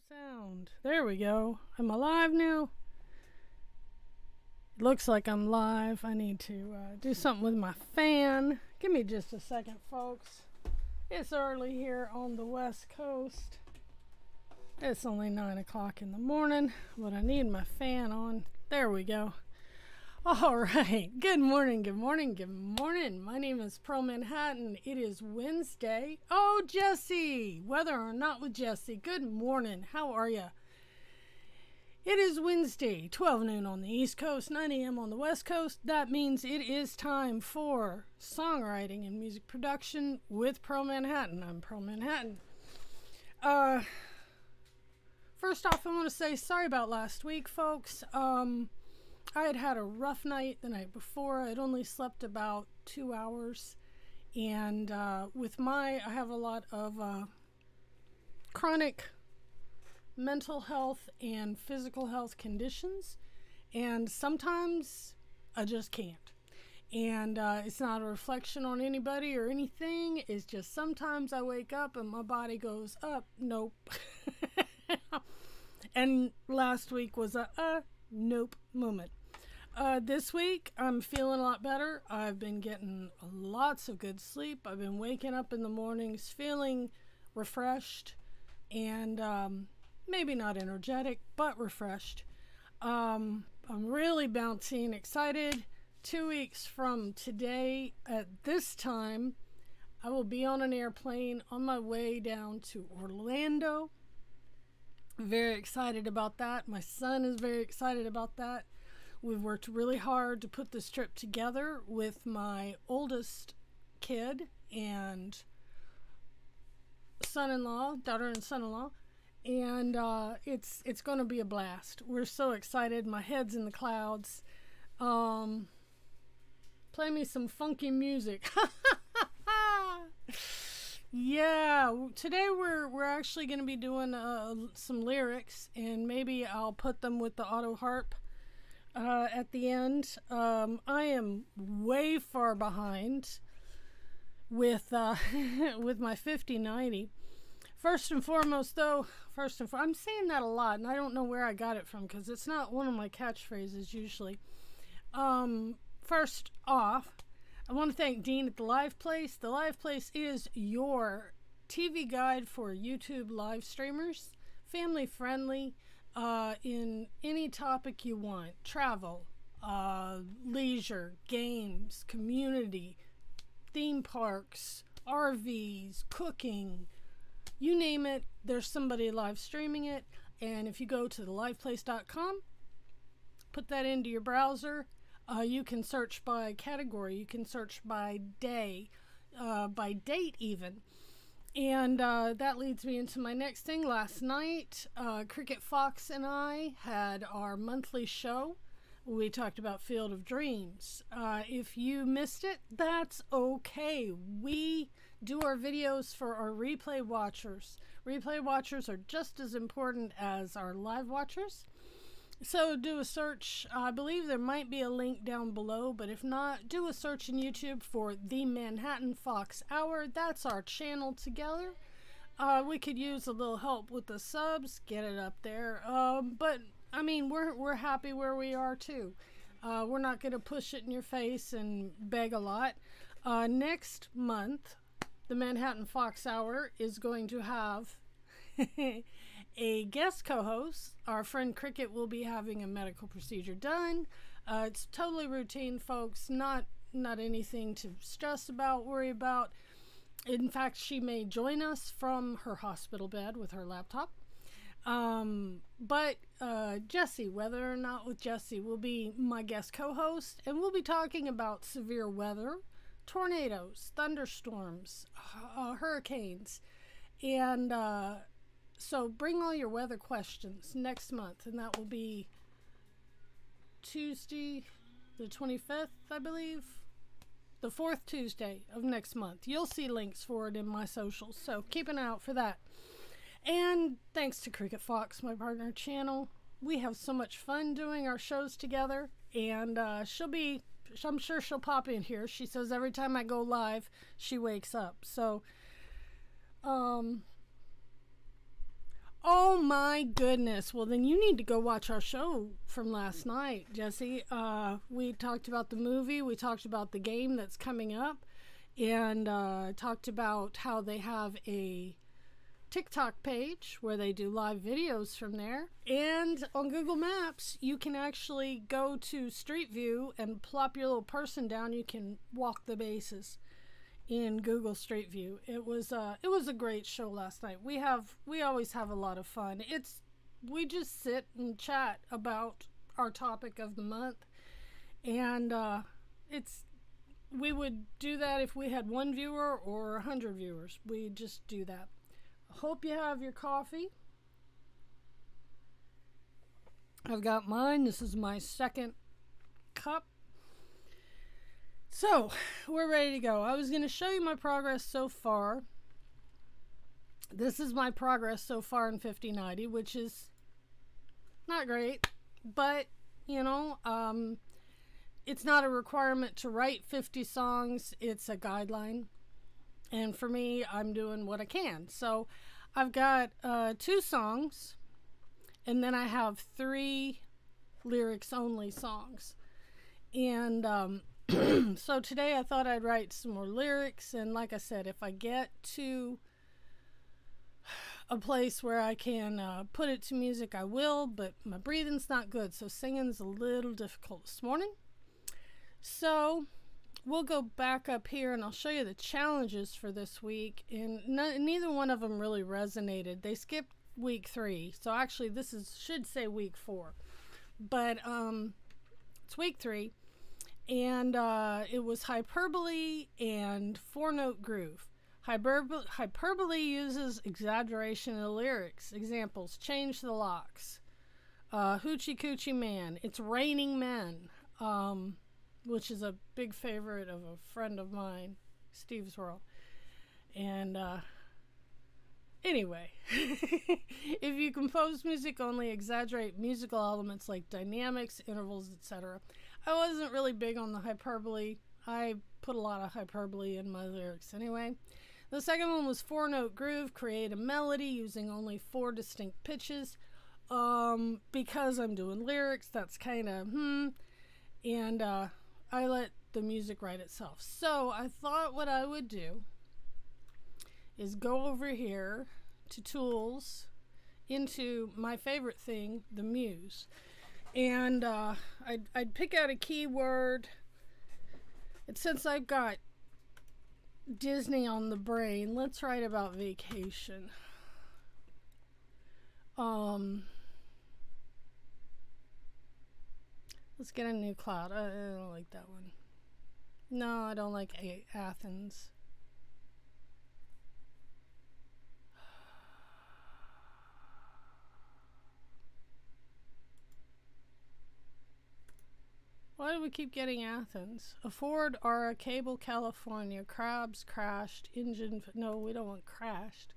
Sound. There we go. I'm alive now. It looks like I'm live. I need to uh, do something with my fan. Give me just a second, folks. It's early here on the West Coast. It's only 9 o'clock in the morning, but I need my fan on. There we go. All right. Good morning. Good morning. Good morning. My name is Pearl Manhattan. It is Wednesday. Oh, Jesse. Whether or not with Jesse. Good morning. How are you? It is Wednesday, 12 noon on the East Coast, 9 a.m. on the West Coast. That means it is time for songwriting and music production with Pearl Manhattan. I'm Pearl Manhattan. Uh, first off, I want to say sorry about last week, folks. Um, I had had a rough night the night before. I'd only slept about two hours. And uh, with my, I have a lot of uh, chronic mental health and physical health conditions. And sometimes I just can't. And uh, it's not a reflection on anybody or anything. It's just sometimes I wake up and my body goes up. Nope. and last week was a, a nope moment. Uh, this week, I'm feeling a lot better. I've been getting lots of good sleep. I've been waking up in the mornings feeling refreshed and um, maybe not energetic, but refreshed. Um, I'm really bouncy and excited. Two weeks from today, at this time, I will be on an airplane on my way down to Orlando. Very excited about that. My son is very excited about that. We've worked really hard to put this trip together with my oldest kid and son-in-law, daughter and son-in-law, and uh, it's it's going to be a blast. We're so excited. My head's in the clouds. Um, play me some funky music. yeah, today we're we're actually going to be doing uh, some lyrics, and maybe I'll put them with the auto harp uh, at the end. Um, I am way far behind with uh, with my 5090. First and foremost, though, first and foremost, I'm saying that a lot, and I don't know where I got it from because it's not one of my catchphrases usually. Um, first off, I want to thank Dean at the Live Place. The Live Place is your TV guide for YouTube live streamers, family friendly uh, in any topic you want travel, uh, leisure, games, community, theme parks, RVs, cooking you name it, there's somebody live streaming it. And if you go to theliveplace.com, put that into your browser, uh, you can search by category, you can search by day, uh, by date, even. And uh, that leads me into my next thing. Last night, uh, Cricket Fox and I had our monthly show. We talked about Field of Dreams. Uh, if you missed it, that's okay. We do our videos for our replay watchers. Replay watchers are just as important as our live watchers. So do a search. I believe there might be a link down below, but if not, do a search in YouTube for the Manhattan Fox Hour. That's our channel together. Uh, we could use a little help with the subs, get it up there. Um, but I mean, we're we're happy where we are too. Uh, we're not going to push it in your face and beg a lot. Uh, next month, the Manhattan Fox Hour is going to have a guest co-host. Our friend Cricket will be having a medical procedure done. Uh, it's totally routine, folks. Not not anything to stress about, worry about. In fact, she may join us from her hospital bed with her laptop. Um, but uh, Jesse, whether or not with Jesse, will be my guest co-host, and we'll be talking about severe weather, tornadoes, thunderstorms, uh, hurricanes, and uh, so bring all your weather questions next month, and that will be Tuesday, the 25th, I believe. The fourth Tuesday of next month. You'll see links for it in my socials, so keep an eye out for that. And thanks to Cricket Fox, my partner channel, we have so much fun doing our shows together. And uh, she'll be, I'm sure she'll pop in here. She says every time I go live, she wakes up. So, um, Oh my goodness. Well, then you need to go watch our show from last night, Jesse. Uh, we talked about the movie, we talked about the game that's coming up, and uh, talked about how they have a TikTok page where they do live videos from there. And on Google Maps, you can actually go to Street View and plop your little person down. You can walk the bases in Google Street View. It was uh it was a great show last night. We have we always have a lot of fun. It's we just sit and chat about our topic of the month. And uh it's we would do that if we had one viewer or a hundred viewers. We just do that. Hope you have your coffee. I've got mine. This is my second cup. So, we're ready to go. I was going to show you my progress so far. This is my progress so far in 5090, which is not great, but, you know, um, it's not a requirement to write 50 songs, it's a guideline. And for me, I'm doing what I can. So, I've got uh, two songs, and then I have three lyrics only songs. And um, so today I thought I'd write some more lyrics. And like I said, if I get to a place where I can uh, put it to music, I will. But my breathing's not good, so singing's a little difficult this morning. So we'll go back up here and I'll show you the challenges for this week. And neither one of them really resonated. They skipped week three, so actually this is should say week four, but um, it's week three and uh, it was hyperbole and four note groove. Hyperbole, hyperbole uses exaggeration in the lyrics. Examples Change the Locks, uh, Hoochie Coochie Man, It's Raining Men, um, which is a big favorite of a friend of mine, Steve's World. And uh, anyway, if you compose music, only exaggerate musical elements like dynamics, intervals, etc. I wasn't really big on the hyperbole. I put a lot of hyperbole in my lyrics anyway. The second one was four note groove, create a melody using only four distinct pitches. Um, because I'm doing lyrics, that's kind of hmm. And uh, I let the music write itself. So I thought what I would do is go over here to tools into my favorite thing, the muse and uh, I'd, I'd pick out a keyword. And since I've got Disney on the brain, let's write about vacation. Um, let's get a new cloud. I, I don't like that one. No, I don't like a- Athens. Why do we keep getting Athens? A Ford or a Cable, California. Crabs crashed. Engine. No, we don't want crashed.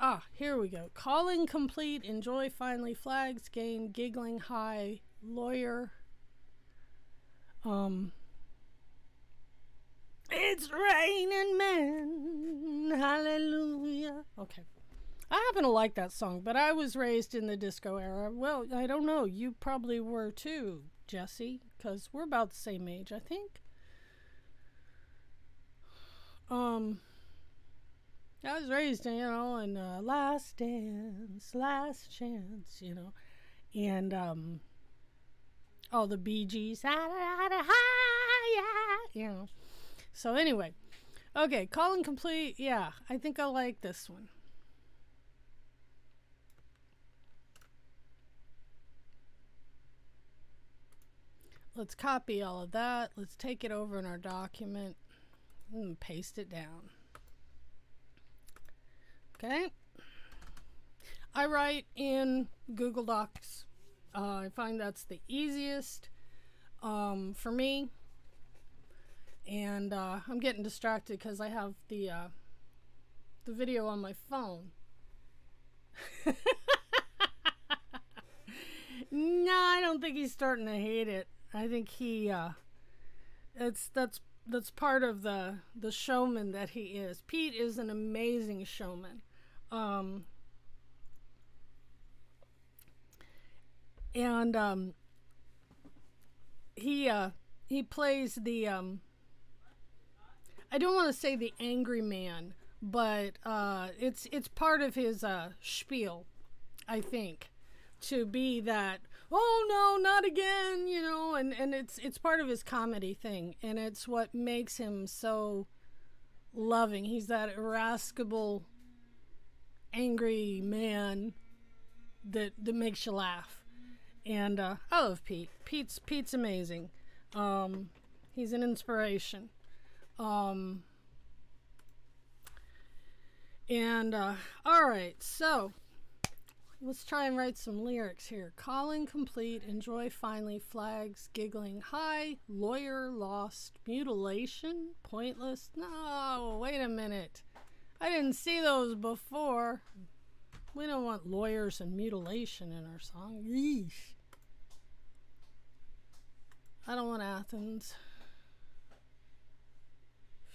Ah, here we go. Calling complete. Enjoy finally. Flags gain. Giggling high. Lawyer. Um. It's raining men. Hallelujah. Okay. I happen to like that song, but I was raised in the disco era. Well, I don't know. You probably were too, Jesse, because we're about the same age, I think. Um, I was raised, you know, in uh, Last Dance, Last Chance, you know, and um, all the Bee Gees, you know. So anyway, okay, calling complete. Yeah, I think I like this one. Let's copy all of that. Let's take it over in our document and paste it down. Okay. I write in Google Docs. Uh, I find that's the easiest um, for me. And uh, I'm getting distracted because I have the uh, the video on my phone. no, I don't think he's starting to hate it. I think he uh, it's that's that's part of the the showman that he is. Pete is an amazing showman. Um, and um, he uh, he plays the um, I don't want to say the angry man, but uh, it's it's part of his uh, spiel, I think, to be that oh no not again you know and and it's it's part of his comedy thing and it's what makes him so loving. He's that irascible angry man that that makes you laugh. And uh, i love pete. Pete's pete's amazing. Um, he's an inspiration. Um, and uh, all right so Let's try and write some lyrics here. Calling complete, enjoy finally, flags, giggling, high, lawyer lost, mutilation, pointless. No, wait a minute. I didn't see those before. We don't want lawyers and mutilation in our song. Yeesh. I don't want Athens.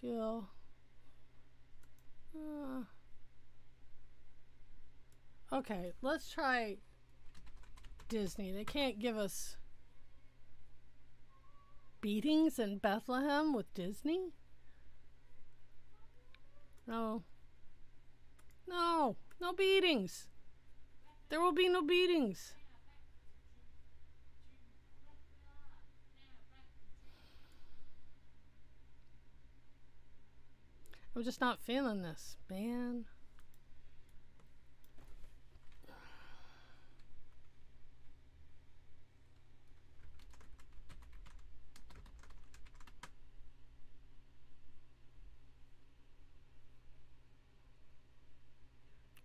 Feel. Uh, Okay, let's try Disney. They can't give us beatings in Bethlehem with Disney? No. No, no beatings. There will be no beatings. I'm just not feeling this, man.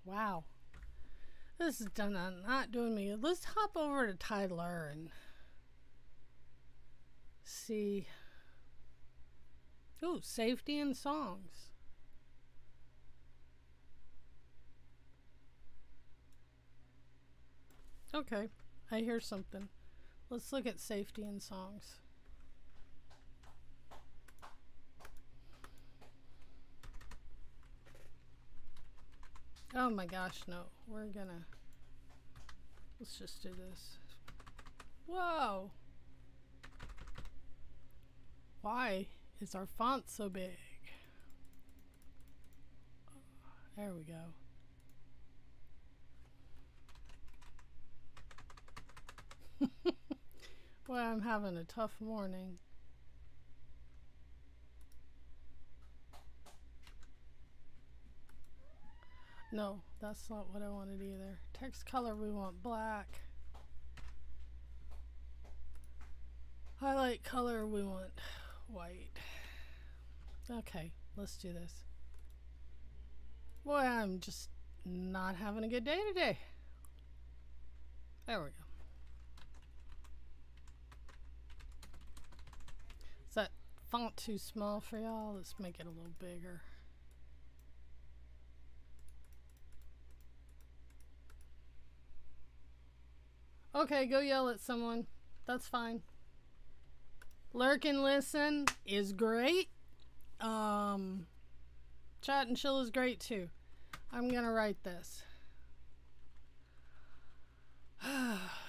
Wow. This is done not doing me. Let's hop over to Tyler and see. Ooh, safety and songs. Okay, I hear something. Let's look at safety and songs. Oh my gosh, no. We're gonna... Let's just do this. Whoa! Why is our font so big? There we go. Boy, I'm having a tough morning. No, that's not what I wanted either. Text color, we want black. Highlight color, we want white. Okay, let's do this. Boy, I'm just not having a good day today. There we go. Is that font too small for y'all? Let's make it a little bigger. Okay, go yell at someone. That's fine. Lurk and listen is great. Um, chat and chill is great too. I'm gonna write this.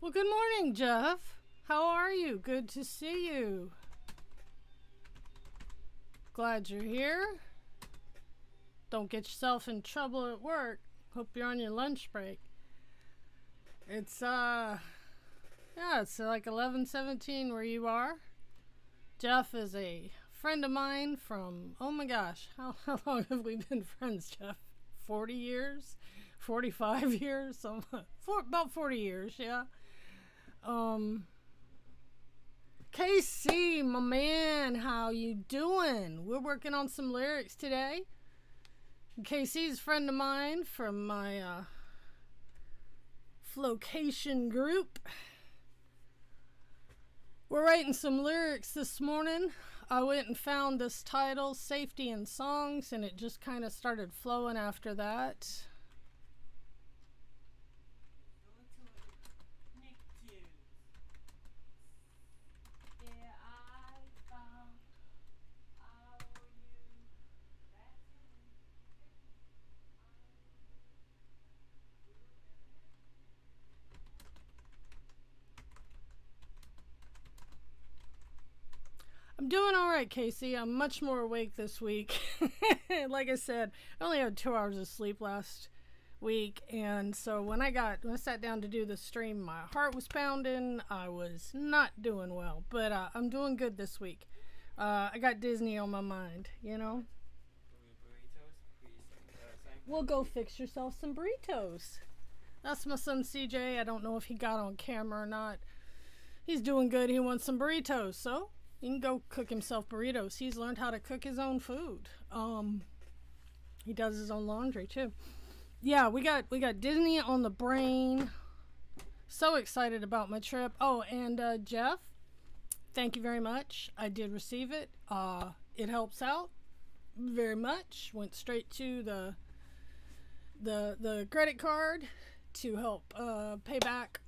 Well, good morning, Jeff. How are you? Good to see you. Glad you're here. Don't get yourself in trouble at work. Hope you're on your lunch break. It's uh yeah, it's like 11:17 where you are. Jeff is a friend of mine from oh my gosh, how, how long have we been friends, Jeff? 40 years? 45 years? Some for, about 40 years, yeah. Um KC, my man, how you doing? We're working on some lyrics today. KC's a friend of mine from my uh, Flocation group. We're writing some lyrics this morning. I went and found this title, Safety in Songs, and it just kind of started flowing after that. I'm doing all right, Casey. I'm much more awake this week. like I said, I only had two hours of sleep last week, and so when I got when I sat down to do the stream, my heart was pounding. I was not doing well, but uh, I'm doing good this week. Uh, I got Disney on my mind, you know. We'll go fix yourself some burritos. That's my son CJ. I don't know if he got on camera or not. He's doing good. He wants some burritos, so he can go cook himself burritos. He's learned how to cook his own food. Um, he does his own laundry too. Yeah, we got we got Disney on the brain. So excited about my trip. Oh, and uh, Jeff, thank you very much. I did receive it. Uh, it helps out very much. Went straight to the the the credit card to help uh, pay back.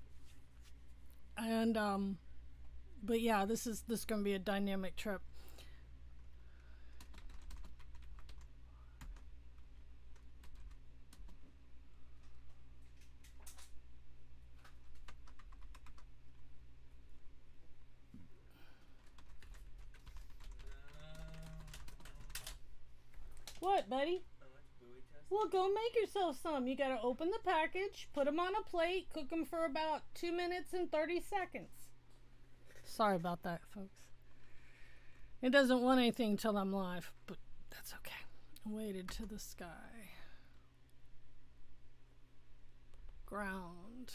And um, but yeah, this is this is gonna be a dynamic trip. What, buddy? Well, go make yourself some. You gotta open the package, put them on a plate, cook them for about two minutes and 30 seconds. Sorry about that, folks. It doesn't want anything till I'm live, but that's okay. Weighted to the sky. Ground.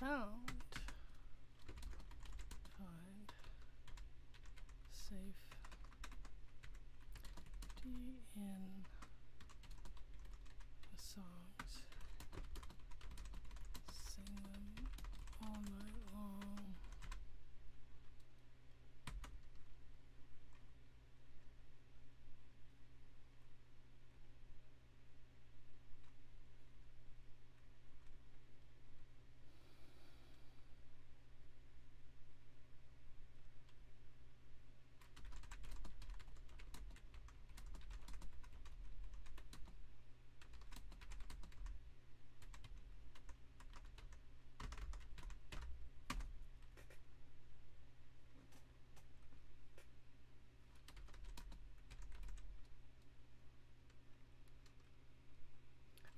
found in the songs. Sing them all night long.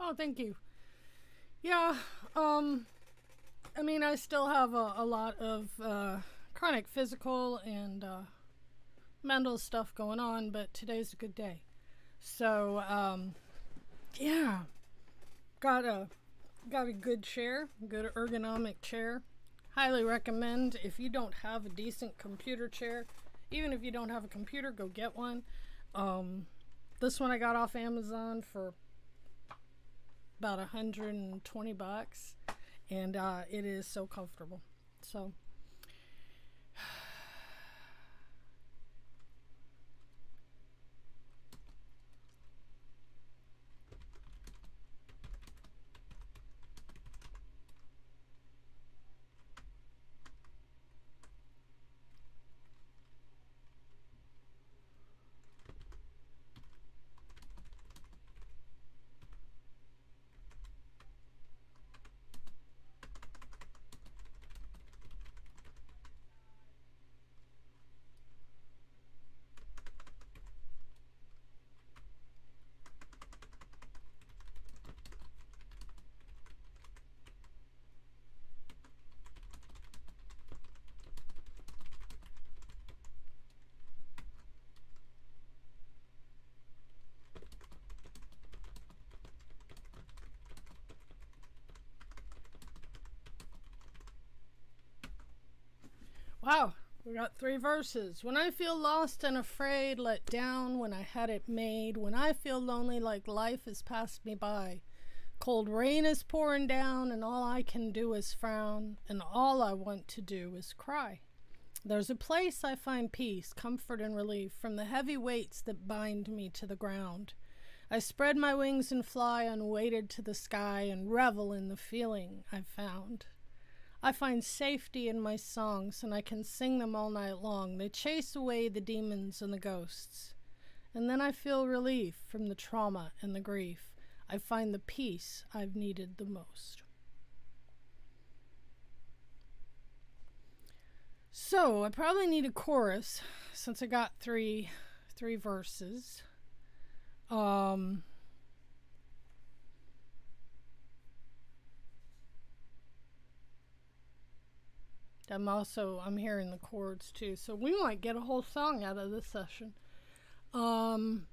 Oh, thank you. Yeah, um, I mean, I still have a, a lot of uh, chronic physical and uh, mental stuff going on, but today's a good day. So, um, yeah, got a got a good chair, good ergonomic chair. Highly recommend if you don't have a decent computer chair, even if you don't have a computer, go get one. Um, this one I got off Amazon for about 120 bucks and uh, it is so comfortable. So Wow, we got three verses. When I feel lost and afraid, let down when I had it made, when I feel lonely like life has passed me by. Cold rain is pouring down, and all I can do is frown, and all I want to do is cry. There's a place I find peace, comfort, and relief from the heavy weights that bind me to the ground. I spread my wings and fly unweighted to the sky and revel in the feeling I've found. I find safety in my songs, and I can sing them all night long. They chase away the demons and the ghosts. And then I feel relief from the trauma and the grief. I find the peace I've needed the most. So I probably need a chorus since I got three three verses. Um I'm also I'm hearing the chords too, so we might get a whole song out of this session. Um,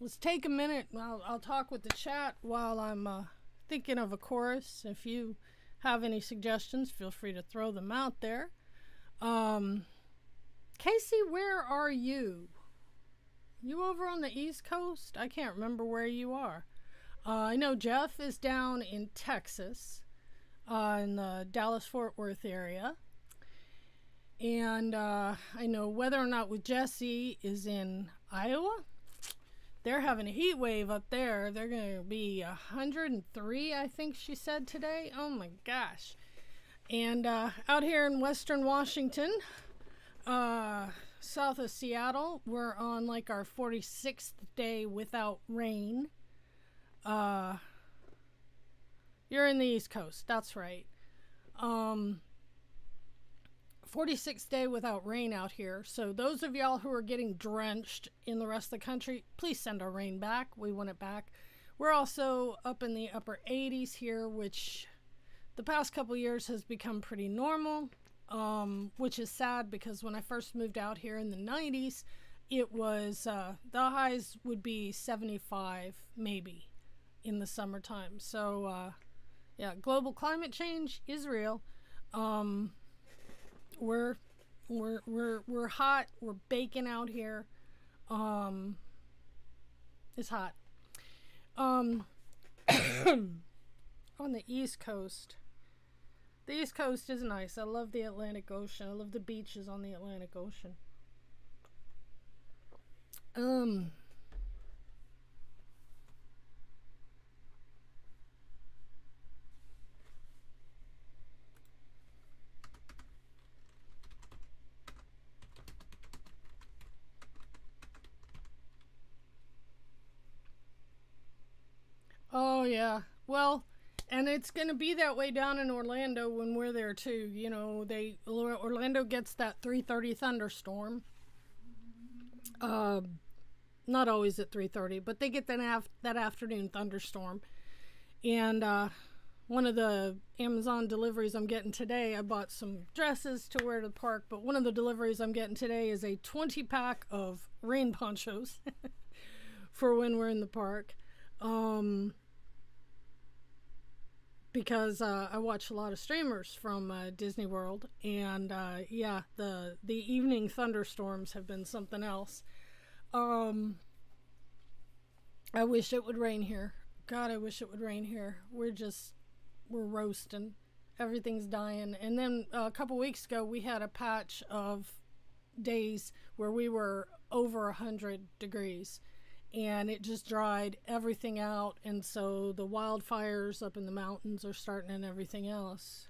let's take a minute. I'll, I'll talk with the chat while I'm uh, thinking of a chorus. If you have any suggestions, feel free to throw them out there. Um, Casey, where are you? You over on the East Coast? I can't remember where you are. Uh, I know Jeff is down in Texas, uh, in the Dallas Fort Worth area. And uh, I know whether or not with Jesse is in Iowa. They're having a heat wave up there. They're going to be 103, I think she said today. Oh my gosh. And uh, out here in Western Washington, uh, south of Seattle, we're on like our 46th day without rain. Uh, you're in the East Coast. That's right. Um, 46 day without rain out here. So those of y'all who are getting drenched in the rest of the country, please send our rain back. We want it back. We're also up in the upper 80s here, which the past couple years has become pretty normal. Um, which is sad because when I first moved out here in the 90s, it was uh, the highs would be 75 maybe in the summertime. So, uh, yeah, global climate change is real. Um, we're we're we're we're hot. We're baking out here. Um, it's hot. Um, on the East Coast. The East Coast is nice. I love the Atlantic Ocean. I love the beaches on the Atlantic Ocean. Um, Oh yeah. Well, and it's going to be that way down in Orlando when we're there too. You know, they Orlando gets that 3:30 thunderstorm. Uh, not always at 3:30, but they get that af- that afternoon thunderstorm. And uh, one of the Amazon deliveries I'm getting today, I bought some dresses to wear to the park, but one of the deliveries I'm getting today is a 20 pack of rain ponchos for when we're in the park. Um, because uh, I watch a lot of streamers from uh, Disney World, and uh, yeah, the the evening thunderstorms have been something else. Um, I wish it would rain here. God, I wish it would rain here. We're just we're roasting. Everything's dying. And then uh, a couple weeks ago, we had a patch of days where we were over a hundred degrees and it just dried everything out and so the wildfires up in the mountains are starting and everything else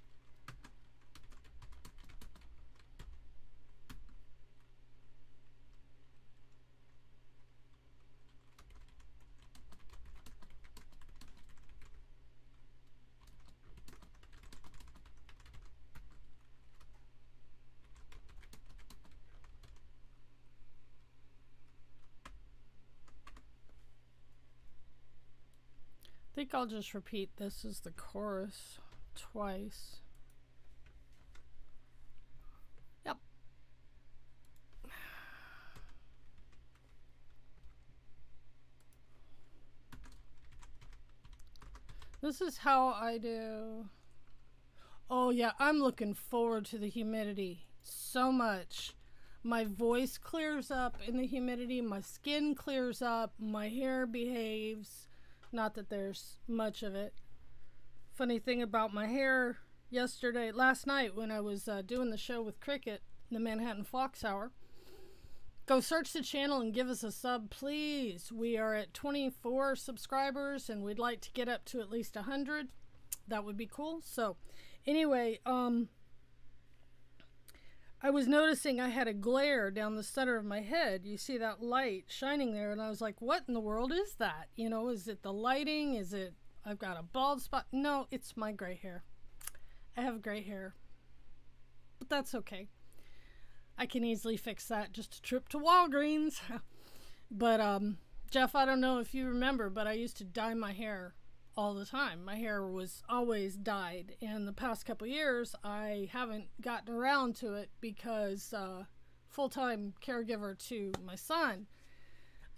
think I'll just repeat this is the chorus twice. Yep. This is how I do Oh, yeah, I'm looking forward to the humidity so much. My voice clears up in the humidity, my skin clears up, my hair behaves. Not that there's much of it. Funny thing about my hair yesterday, last night when I was uh, doing the show with Cricket, the Manhattan Fox Hour. Go search the channel and give us a sub, please. We are at 24 subscribers and we'd like to get up to at least 100. That would be cool. So, Anyway, um, I was noticing I had a glare down the center of my head. You see that light shining there, and I was like, what in the world is that? You know, is it the lighting? Is it I've got a bald spot? No, it's my gray hair. I have gray hair. But that's okay. I can easily fix that just a trip to Walgreens. but um Jeff, I don't know if you remember, but I used to dye my hair all the time. My hair was always dyed, and the past couple years I haven't gotten around to it because uh, full time caregiver to my son.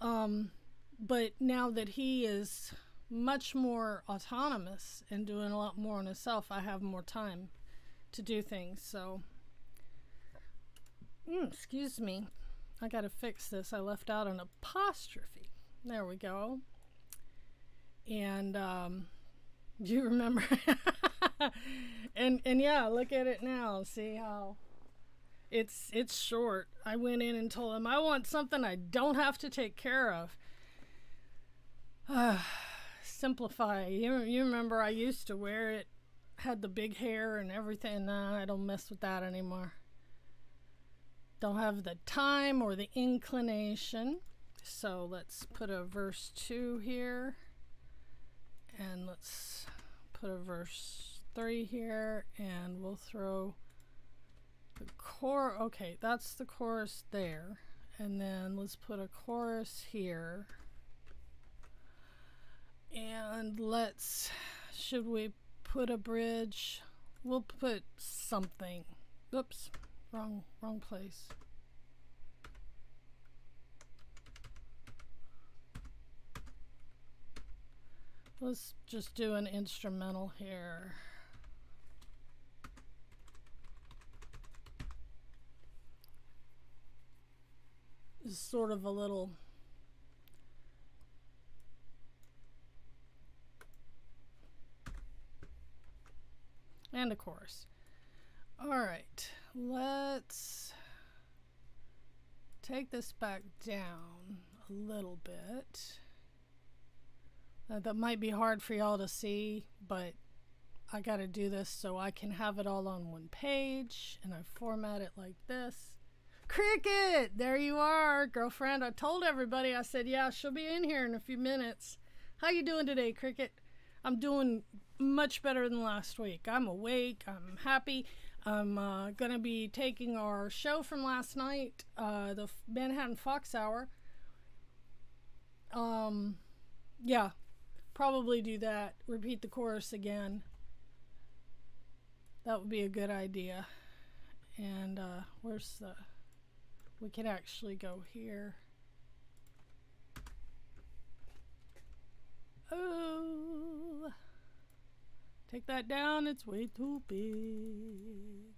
Um, but now that he is much more autonomous and doing a lot more on himself, I have more time to do things. So, mm, excuse me, I got to fix this. I left out an apostrophe. There we go and um, do you remember? and and yeah, look at it now. See how it's it's short. I went in and told him I want something I don't have to take care of. Uh, simplify. You you remember I used to wear it, had the big hair and everything. Nah, I don't mess with that anymore. Don't have the time or the inclination. So let's put a verse 2 here and let's put a verse 3 here and we'll throw the core okay that's the chorus there and then let's put a chorus here. And let's should we put a bridge? We'll put something. Oops wrong wrong place Let's just do an instrumental here. here. Is sort of a little and a chorus. All right, let's take this back down a little bit. Uh, that might be hard for y'all to see, but I got to do this so I can have it all on one page, and I format it like this. Cricket, there you are, girlfriend. I told everybody. I said, yeah, she'll be in here in a few minutes. How you doing today, Cricket? I'm doing much better than last week. I'm awake. I'm happy. I'm uh, gonna be taking our show from last night, uh, the Manhattan Fox Hour. Um, yeah, probably do that. Repeat the chorus again. That would be a good idea. And uh, where's the. We can actually go here. Oh. Take that down. It's way too big.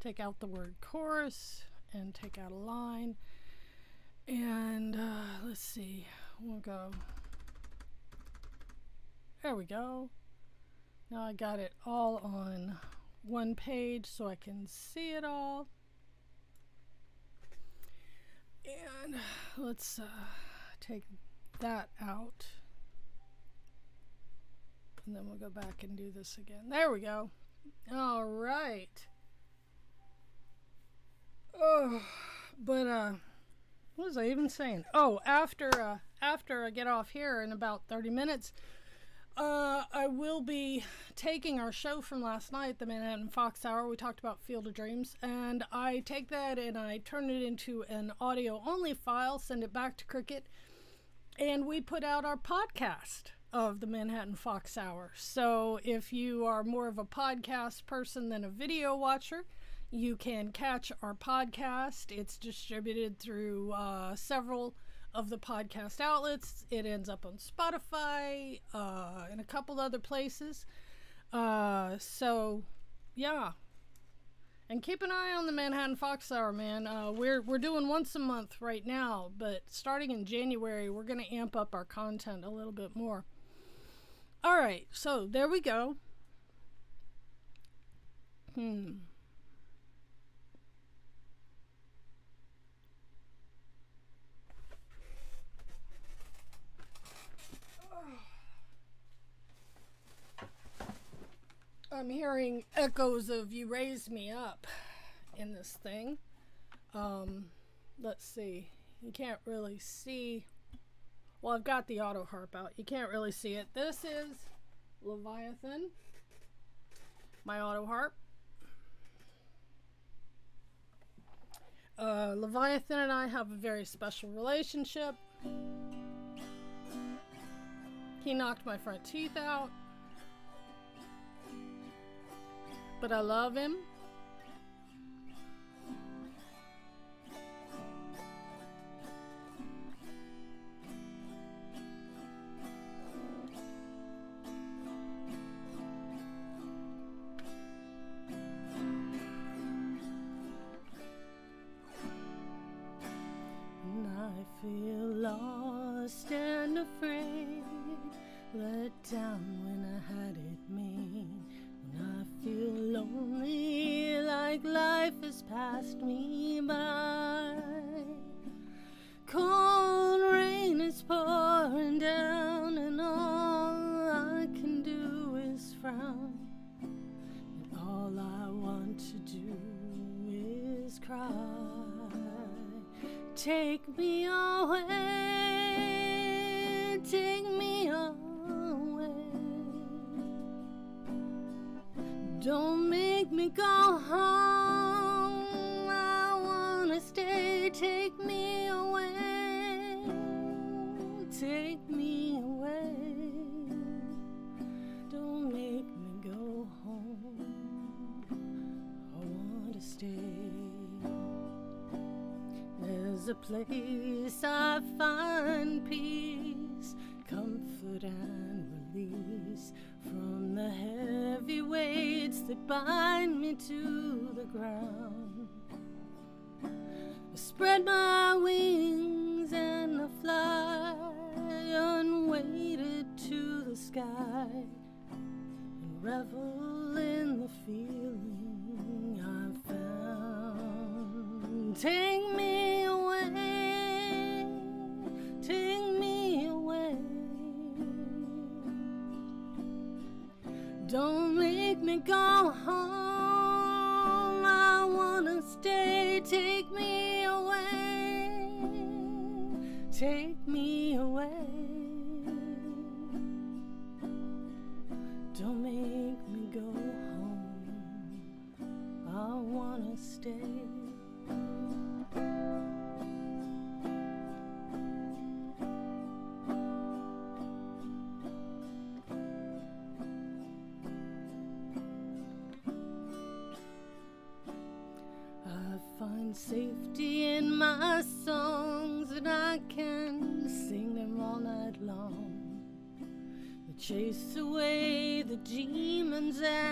Take out the word chorus and take out a line. And uh, let's see we'll go. There we go. Now I got it all on one page so I can see it all. And let's uh, take that out. And then we'll go back and do this again. There we go. All right. Oh, but uh, what was I even saying? Oh, after uh, after I get off here in about 30 minutes, uh, I will be taking our show from last night, the Manhattan Fox Hour. We talked about Field of Dreams, and I take that and I turn it into an audio only file, send it back to Cricket, and we put out our podcast of the Manhattan Fox Hour. So if you are more of a podcast person than a video watcher, you can catch our podcast. It's distributed through uh, several of the podcast outlets. It ends up on Spotify uh, and a couple other places. Uh, so, yeah. And keep an eye on the Manhattan Fox Hour, man. Uh, we're we're doing once a month right now, but starting in January, we're gonna amp up our content a little bit more. All right, so there we go. Hmm. I'm hearing echoes of You Raise Me Up in this thing. Um, let's see. You can't really see. Well, I've got the auto harp out. You can't really see it. This is Leviathan, my auto harp. Uh, Leviathan and I have a very special relationship. He knocked my front teeth out. But I love him. I feel lost and afraid, let down when I had it made. Lonely, like life has passed me by. Cold rain is pouring down, and all I can do is frown. And all I want to do is cry. Take me away, Don't make me go home. I wanna stay. Take me away. Take me away. Don't make me go home. I want to stay. There's a place I find peace, comfort, and release from the heavy weights that bind me to the ground. I spread my wings and I fly unweighted to the sky and revel in the feeling I found. Take me Don't make me go home. I wanna stay. Take me away. Take me away. Don't make me go home. I wanna stay. Safety in my songs and I can sing them all night long. They chase away the demons and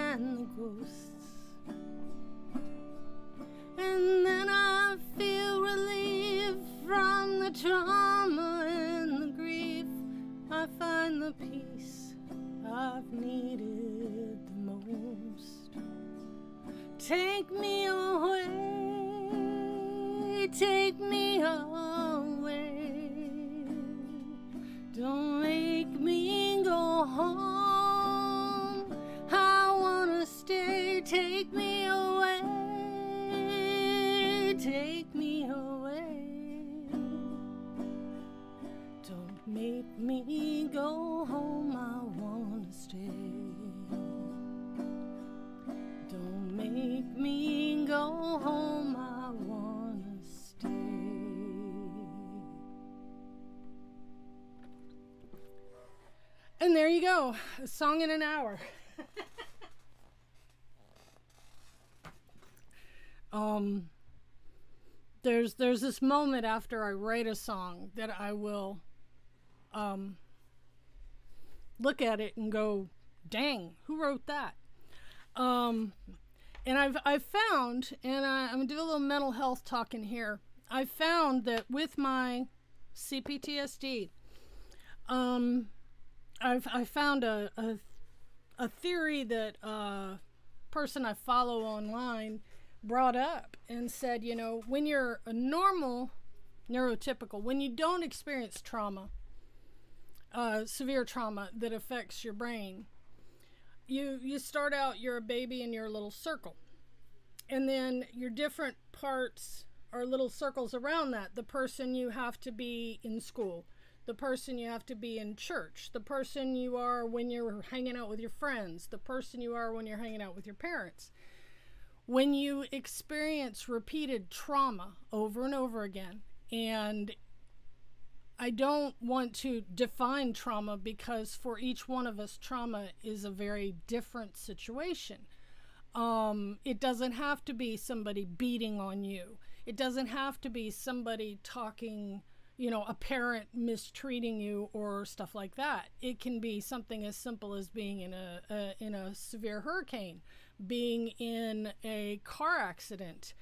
go, a song in an hour. um there's there's this moment after I write a song that I will um look at it and go, dang, who wrote that? Um, and I've I've found, and I, I'm gonna do a little mental health talking here. I found that with my CPTSD, um, I've I found a, a a theory that a person I follow online brought up and said, you know, when you're a normal neurotypical, when you don't experience trauma, uh, severe trauma that affects your brain, you you start out you're a baby in your little circle, and then your different parts are little circles around that. The person you have to be in school, the person you have to be in church, the person you are when you're hanging out with your friends, the person you are when you're hanging out with your parents. When you experience repeated trauma over and over again, and I don't want to define trauma because for each one of us, trauma is a very different situation. Um, it doesn't have to be somebody beating on you. It doesn't have to be somebody talking you know, a parent mistreating you or stuff like that. It can be something as simple as being in a, a in a severe hurricane, being in a car accident.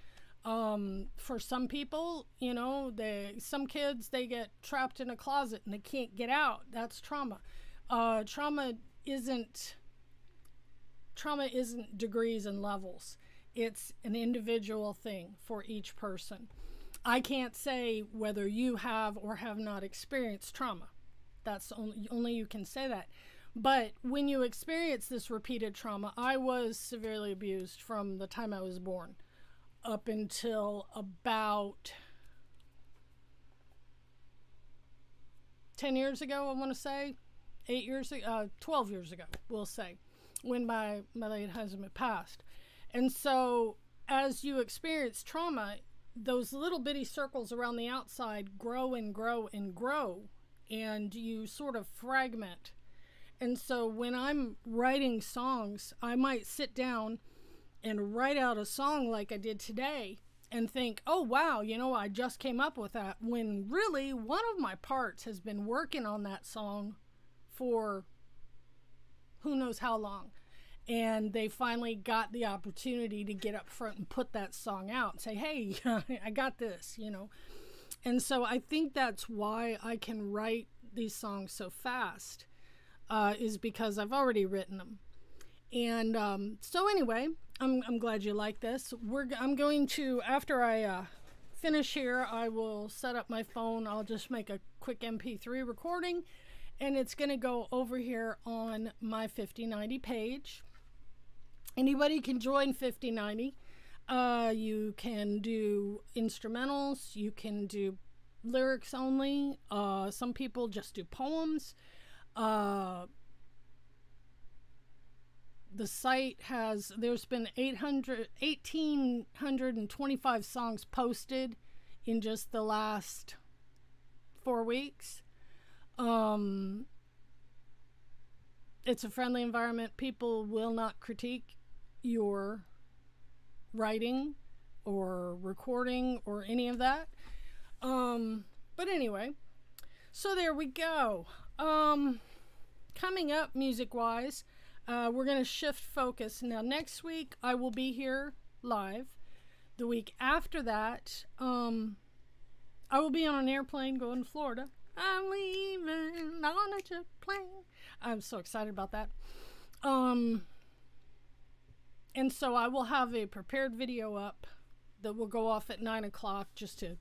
Um, for some people, you know, they some kids they get trapped in a closet and they can't get out. That's trauma. Uh, trauma isn't trauma isn't degrees and levels. It's an individual thing for each person. I can't say whether you have or have not experienced trauma. That's only only you can say that. But when you experience this repeated trauma, I was severely abused from the time I was born up until about 10 years ago, I want to say, 8 years uh, 12 years ago, we'll say, when my, my late husband passed. And so as you experience trauma, those little bitty circles around the outside grow and grow and grow, and you sort of fragment. And so when I'm writing songs, I might sit down and write out a song like I did today and think, oh, wow, you know, I just came up with that. When really, one of my parts has been working on that song for who knows how long and they finally got the opportunity to get up front and put that song out and say, "Hey, I got this," you know. And so I think that's why I can write these songs so fast, uh, is because I've already written them. And um, so anyway, I'm I'm glad you like this. We're I'm going to after I uh, finish here, I will set up my phone. I'll just make a quick MP3 recording, and it's going to go over here on my 5090 page Anybody can join 5090. Uh, you can do instrumentals, you can do lyrics only. Uh, some people just do poems. Uh, the site has, there's been 800, 1,825 songs posted in just the last four weeks. Um, it's a friendly environment. People will not critique your writing or recording or any of that. Um, but anyway, so there we go. Um, coming up music wise, uh, we're going to shift focus. Now, next week, I will be here live. The week after that, um, I will be on an airplane going to Florida. I'm leaving on a plane. I'm so excited about that. Um, and so I will have a prepared video up that will go off at 9 o'clock just to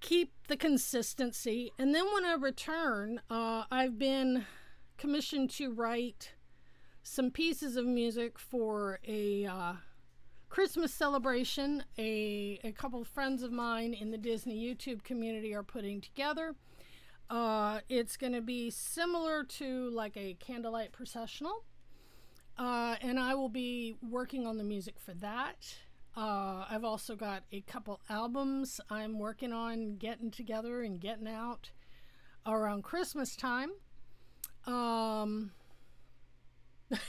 keep the consistency. And then when I return, uh, I've been commissioned to write some pieces of music for a uh, Christmas celebration. A, a couple of friends of mine in the Disney YouTube community are putting together. Uh, it's going to be similar to like a candlelight processional uh, and I will be working on the music for that. Uh, I've also got a couple albums I'm working on getting together and getting out around Christmas time. Um,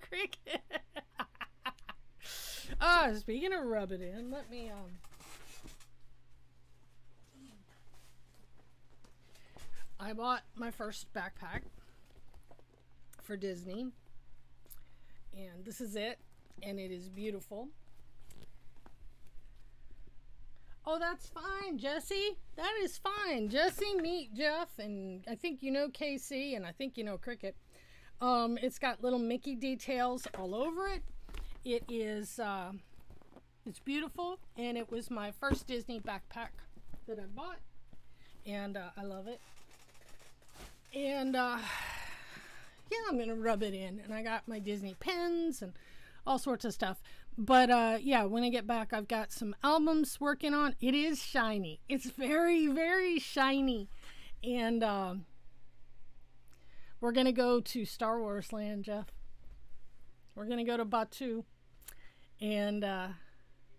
cricket. Ah, speaking of rub it in, let me um. I bought my first backpack for Disney. And this is it. And it is beautiful. Oh, that's fine, Jesse. That is fine. Jesse, meet Jeff, and I think you know Casey, and I think you know Cricket. Um, it's got little Mickey details all over it. It is, uh, it's beautiful, and it was my first Disney backpack that I bought, and uh, I love it. And uh, yeah, I'm gonna rub it in, and I got my Disney pens and all sorts of stuff. But uh, yeah, when I get back, I've got some albums working on. It is shiny. It's very, very shiny. And uh, we're going to go to Star Wars land, Jeff. We're going to go to Batuu. And uh,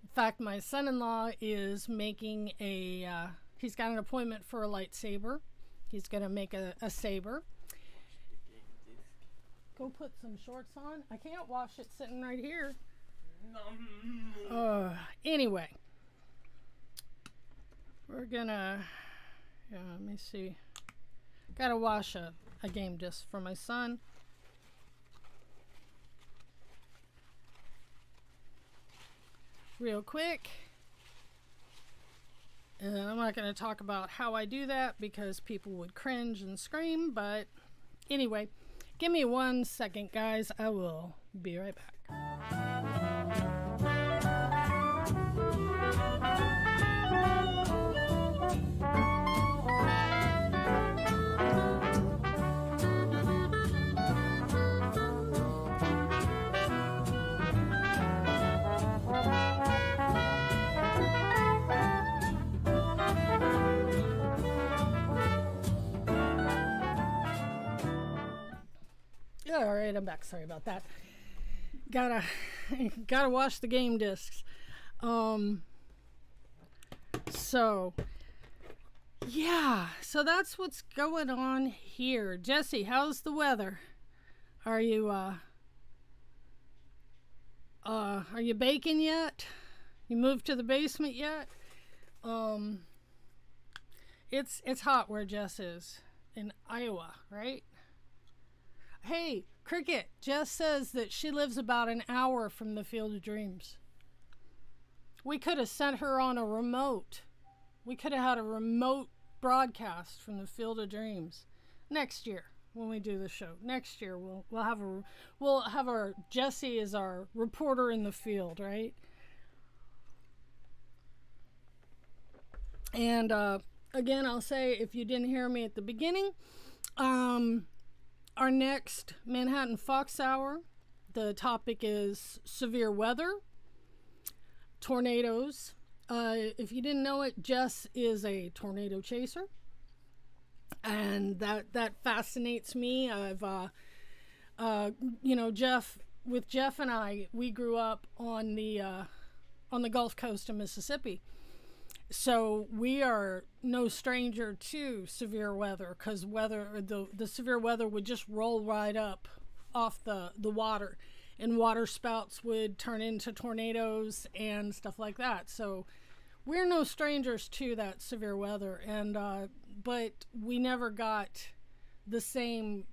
in fact, my son in law is making a, uh, he's got an appointment for a lightsaber. He's going to make a, a saber. Go put some shorts on. I can't wash it sitting right here. Uh, anyway, we're gonna. Yeah, let me see. Gotta wash a, a game disc for my son. Real quick. And I'm not going to talk about how I do that because people would cringe and scream, but anyway, give me one second, guys. I will be right back. All right, I'm back. Sorry about that. Gotta, gotta wash the game discs. Um. So, yeah, so that's what's going on here. Jesse, how's the weather? Are you uh uh are you baking yet? You moved to the basement yet? Um it's it's hot where Jess is in Iowa, right? Hey, Cricket, Jess says that she lives about an hour from the Field of Dreams. We could have sent her on a remote. We could have had a remote broadcast from the Field of Dreams next year when we do the show. Next year we'll we'll have a we'll have our Jesse is our reporter in the field, right? And uh, again, I'll say if you didn't hear me at the beginning, um, our next Manhattan Fox Hour, the topic is severe weather, tornadoes. Uh, if you didn't know it, Jess is a tornado chaser, and that that fascinates me. I've, uh, uh, you know, Jeff with Jeff and I, we grew up on the uh, on the Gulf Coast of Mississippi so we are no stranger to severe weather because weather the the severe weather would just roll right up off the the water and water spouts would turn into tornadoes and stuff like that. So we're no strangers to that severe weather and uh, but we never got the same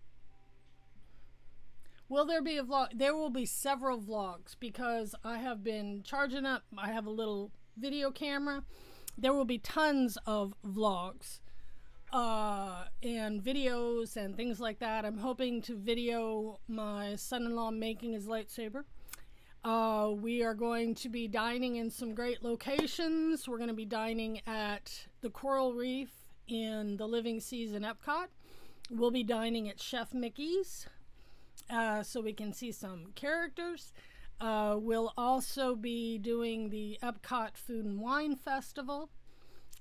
will there be a vlog there will be several vlogs because i have been charging up i have a little video camera there will be tons of vlogs uh, and videos and things like that. I'm hoping to video my son in law making his lightsaber. Uh, we are going to be dining in some great locations. We're going to be dining at the Coral Reef in the Living Seas in Epcot. We'll be dining at Chef Mickey's uh, so we can see some characters. Uh, we'll also be doing the Epcot Food and Wine Festival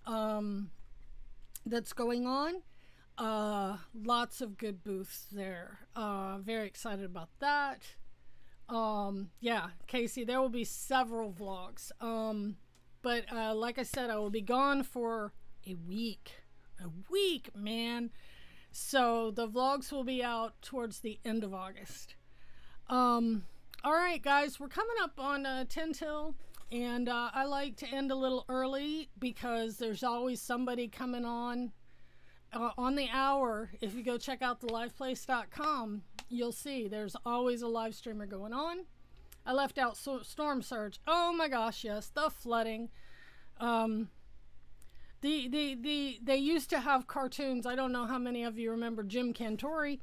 um, that's going on. Uh, lots of good booths there. Uh, very excited about that. Um, yeah, Casey, there will be several vlogs. Um, but uh, like I said, I will be gone for a week. A week, man. So the vlogs will be out towards the end of August. Um, all right, guys, we're coming up on uh, 10 till, and uh, I like to end a little early because there's always somebody coming on uh, on the hour. If you go check out thelifeplace.com, you'll see there's always a live streamer going on. I left out so- storm surge. Oh my gosh, yes, the flooding. Um, the, the, the, they used to have cartoons. I don't know how many of you remember Jim Cantore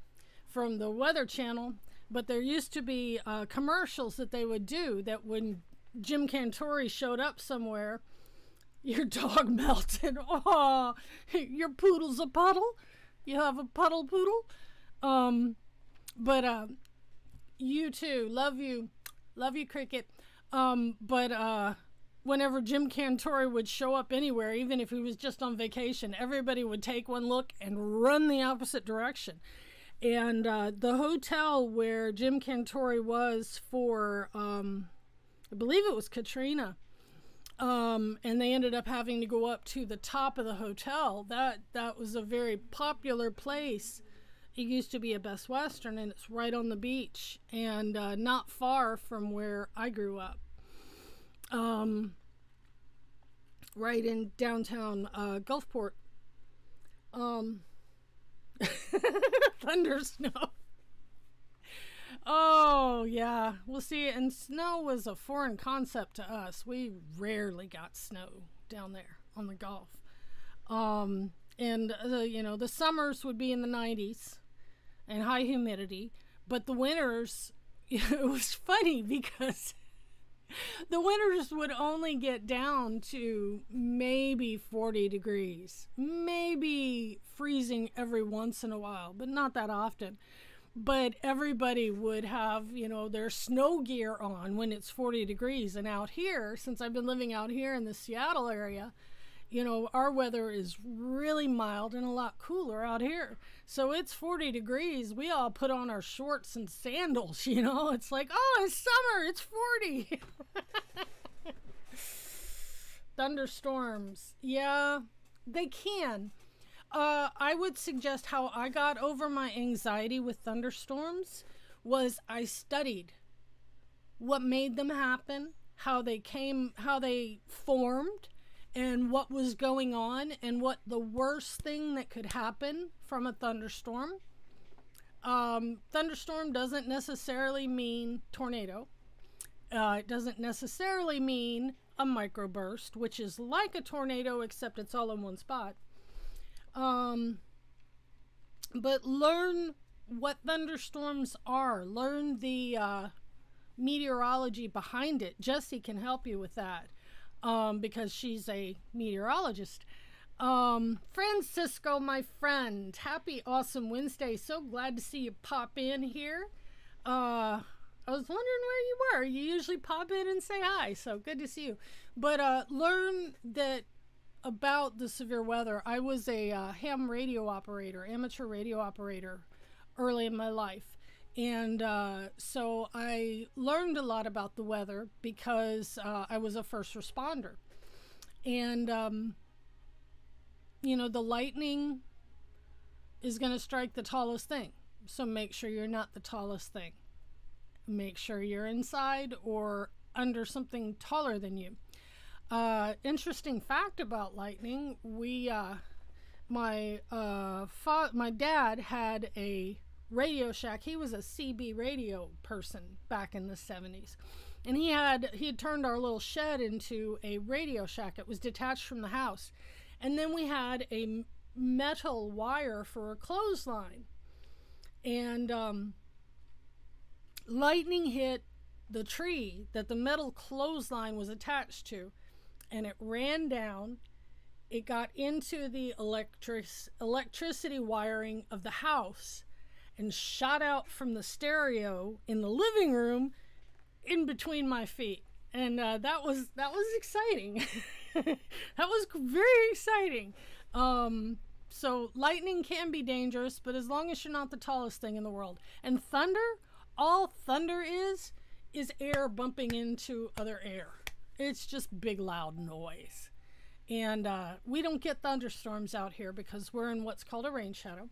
from the Weather Channel, but there used to be uh, commercials that they would do that when Jim Cantore showed up somewhere, your dog melted. Oh, your poodle's a puddle. You have a puddle poodle. Um, but uh, you too. Love you. Love you, Cricket. Um, but uh, whenever Jim Cantore would show up anywhere, even if he was just on vacation, everybody would take one look and run the opposite direction. And uh, the hotel where Jim Cantore was for, um, I believe it was Katrina, um, and they ended up having to go up to the top of the hotel. That that was a very popular place. It used to be a Best Western, and it's right on the beach and uh, not far from where I grew up. Um, right in downtown uh, Gulfport. Um, thunder snow. Oh, yeah. We'll see. And snow was a foreign concept to us. We rarely got snow down there on the Gulf. Um, and, uh, you know, the summers would be in the 90s and high humidity, but the winters, it was funny because the winters would only get down to maybe 40 degrees, maybe freezing every once in a while, but not that often. But everybody would have you know their snow gear on when it's 40 degrees. And out here since i've been living out here in the seattle area you know our weather is really mild and a lot cooler out here. So it's 40 degrees. We all put on our shorts and sandals you know? It's like oh it's summer. It's 40 thunderstorms. Yeah they can. Uh, I would suggest how I got over my anxiety with thunderstorms was I studied what made them happen, how they came, how they formed, and what was going on, and what the worst thing that could happen from a thunderstorm. Um, thunderstorm doesn't necessarily mean tornado. Uh, it doesn't necessarily mean a microburst, which is like a tornado except it's all in one spot. Um, but learn what thunderstorms are. Learn the uh, meteorology behind it. Jesse can help you with that um, because she's a meteorologist. Um, Francisco, my friend, happy awesome Wednesday. So glad to see you pop in here. Uh, I was wondering where you were. You usually pop in and say hi, so good to see you. But uh, learn that about the severe weather, I was a uh, ham radio operator, amateur radio operator, early in my life. And uh, so I learned a lot about the weather because uh, I was a first responder. And, um, you know, the lightning is going to strike the tallest thing. So make sure you're not the tallest thing. Make sure you're inside or under something taller than you. Uh, interesting fact about lightning: we, uh, my uh, my dad had a Radio Shack. He was a CB radio person back in the seventies, and he had he had turned our little shed into a Radio Shack. It was detached from the house, and then we had a metal wire for a clothesline, and um, lightning hit the tree that the metal clothesline was attached to and it ran down. It got into the electric electricity wiring of the house and shot out from the stereo in the living room in between my feet. And uh, that was that was exciting. that was very exciting. Um, so lightning can be dangerous, but as long as you're not the tallest thing in the world. And thunder, all thunder is is air bumping into other air. It's just big, loud noise. And uh, we don't get thunderstorms out here because we're in what's called a rain shadow.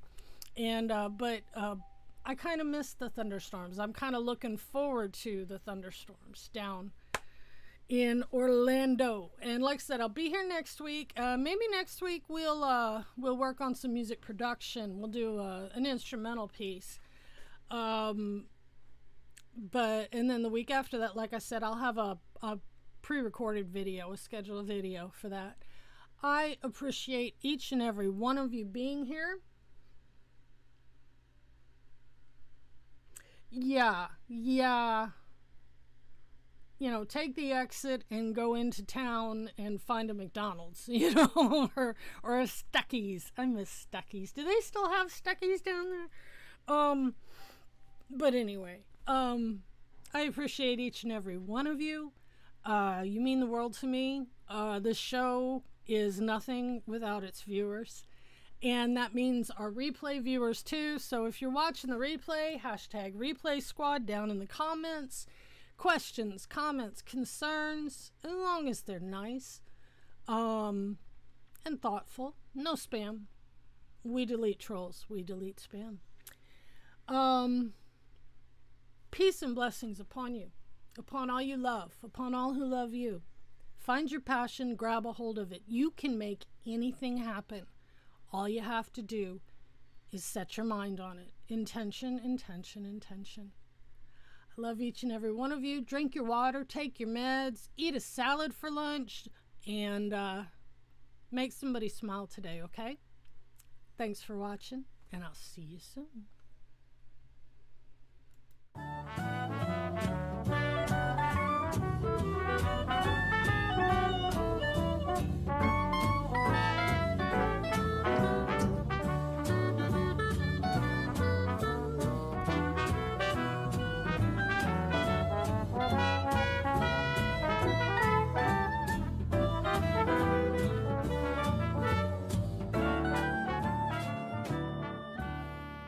And uh, but uh, I kind of miss the thunderstorms. I'm kind of looking forward to the thunderstorms down in Orlando. And like I said, I'll be here next week. Uh, maybe next week we'll uh, we'll work on some music production. We'll do uh, an instrumental piece. Um, but and then the week after that, like I said, I'll have a, a pre-recorded video, a scheduled video for that. I appreciate each and every one of you being here. Yeah, yeah. You know, take the exit and go into town and find a McDonald's, you know, or or a Stuckey's. I miss Stuckey's. Do they still have Stuckey's down there? Um, but anyway, um, I appreciate each and every one of you. Uh, you mean the world to me. Uh, this show is nothing without its viewers. And that means our replay viewers too. So if you're watching the replay, hashtag replay squad down in the comments. Questions, comments, concerns, as long as they're nice um, and thoughtful. No spam. We delete trolls. We delete spam. Um, peace and blessings upon you, upon all you love, upon all who love you. Find your passion, grab a hold of it. You can make anything happen. All you have to do is set your mind on it. Intention, intention, intention. I love each and every one of you. Drink your water, take your meds, eat a salad for lunch, and uh, make somebody smile today, okay? Thanks for watching, and I'll see you soon.